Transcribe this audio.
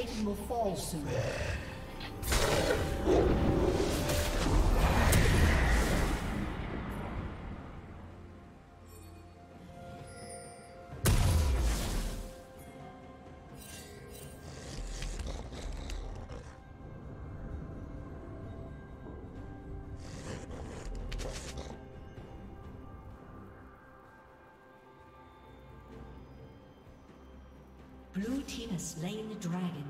plating will fall soon. Blue team has slain the dragon.